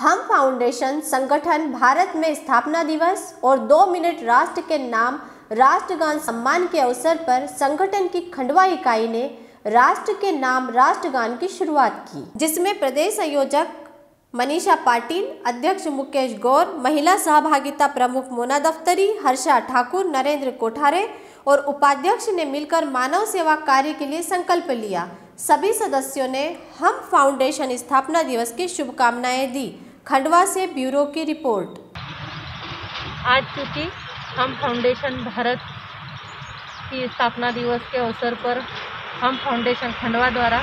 हम फाउंडेशन, संगठन, भारत में स्थापना दिवस और दो मिनट राष्ट्र के नाम, राष्ट्रगान सम्मान के अवसर पर संगठन की खंडवा इकाई ने राष्ट्र के नाम, राष्ट्रगान की शुरुआत की, जिसमें प्रदेश संयोजक मनीषा पाटिल, अध्यक्ष मुकेश गौर, महिला सहभागिता प्रमुख मोना दफ्तरी, हर्षा ठाकुर, नरेंद्र कोठारे और उपाध्यक्ष ने मिलकर मानव सेवा कार्य के लिए संकल्प लिया। सभी सदस्यों ने हम फाउंडेशन स्थापना दिवस की शुभकामनाएँ दी। खंडवा से ब्यूरो की रिपोर्ट। आज चूँकि हम फाउंडेशन भारत की स्थापना दिवस के अवसर पर हम फाउंडेशन खंडवा द्वारा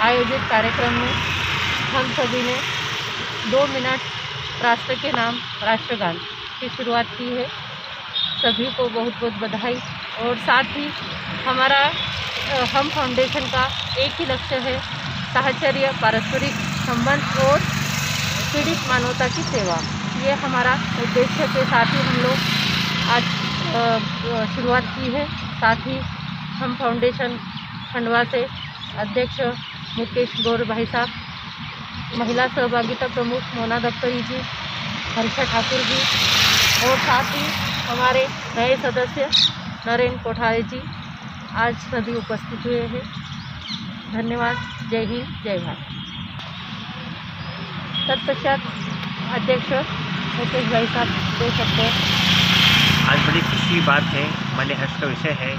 आयोजित कार्यक्रम में हम सभी ने दो मिनट राष्ट्र के नाम, राष्ट्रगान की शुरुआत की है। सभी को बहुत बहुत बधाई। और साथ ही हमारा हम फाउंडेशन का एक ही लक्ष्य है, साहचर्य, पारस्परिक संबंध और पीड़ित मानवता की सेवा। ये हमारा उद्देश्य के साथ ही हम लोग आज शुरुआत की है। साथ ही हम फाउंडेशन खंडवा से अध्यक्ष मुकेश गौर भाई साहब, महिला सहभागिता प्रमुख मोना दफ्तरी जी, हर्षा ठाकुर जी और साथ ही हमारे नए सदस्य नरेंद्र कोठारे जी आज सभी उपस्थित हुए हैं। धन्यवाद। जय हिंद। जय भारत। तत्पश्चात अध्यक्ष मुकेश भाई साहब दे सकते हैं। आज बड़ी खुशी की बात है मैंने हर्ष का विषय है।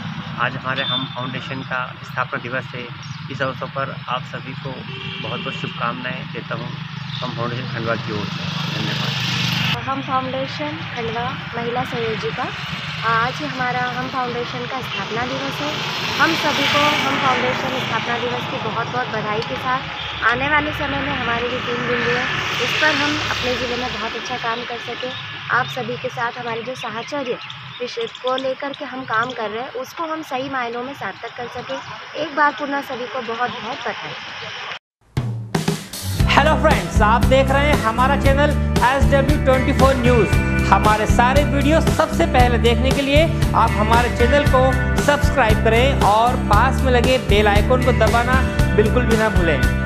आज हमारे हम फाउंडेशन का स्थापना दिवस है। इस अवसर पर आप सभी को बहुत बहुत शुभकामनाएँ देता हूँ। हम फाउंडेशन खंडवा की ओर से। धन्यवाद। हम फाउंडेशन खंडवा महिला संयोजिका आज हमारा हम फाउंडेशन का स्थापना दिवस है। हम सभी को हम फाउंडेशन स्थापना दिवस की बहुत बहुत बधाई के साथ। आने वाले समय में हमारी जो तीन बिंदु इस पर हम अपने ज़िले में बहुत अच्छा काम कर सकें। आप सभी के साथ हमारे जो साहचर्य विषय को लेकर के हम काम कर रहे हैं, उसको हम सही मायनों में सार्थक कर सकें। एक बार पुनः सभी को बहुत बहुत बधाई। हेलो फ्रेंड्स आप देख रहे हैं हमारा channel S W twenty four news हमारे सारे वीडियो सबसे पहले देखने के लिए आप हमारे चैनल को सब्सक्राइब करें और पास में लगे बेल आइकन को दबाना बिल्कुल भी ना भूलें।